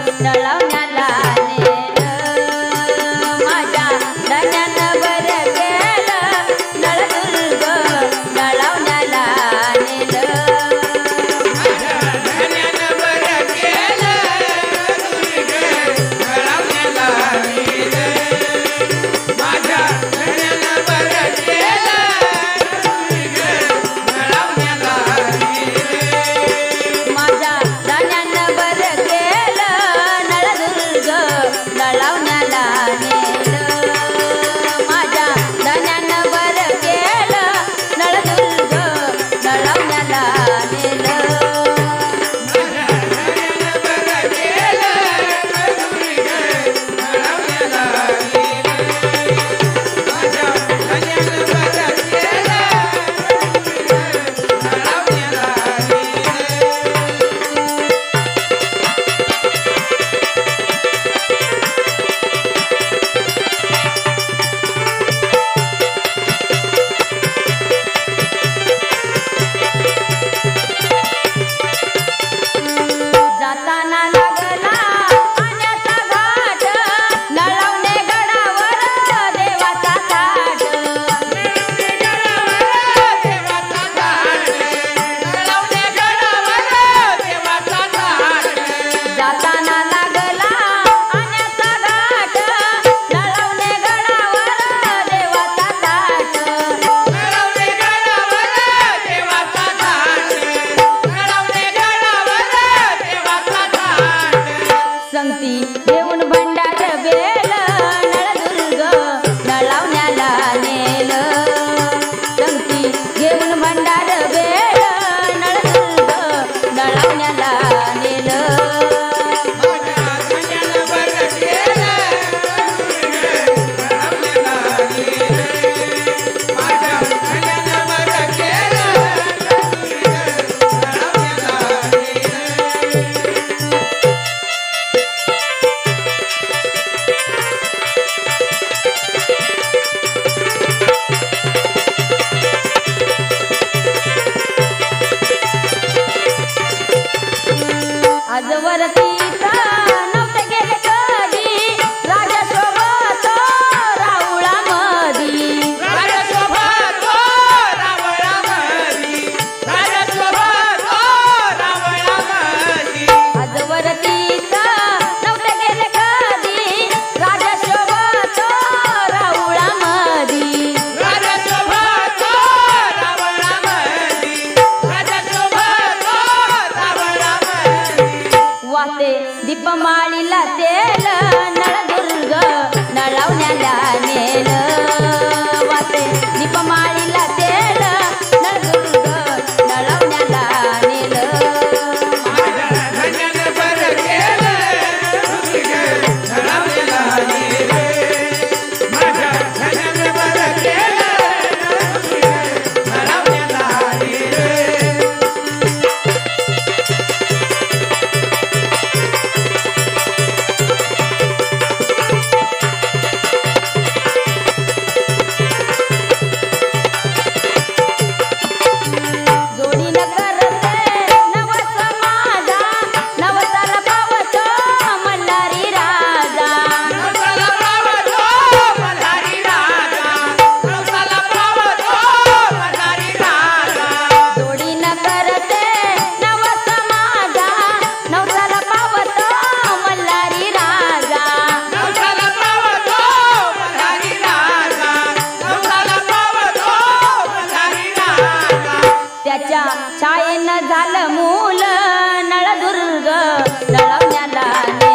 Dalam मूर्ती देऊन भंडार बेल नळदुर्ग नळावण्याला नेल. संगती घेऊन भंडार बेल नळदुर्ग नळावण्याला ದೀಪ ಮಾಡಿಲ್ಲ ತೇಲ सूर्याच्या छायेनं झालं मूल नळदुर्ग नळवण्याला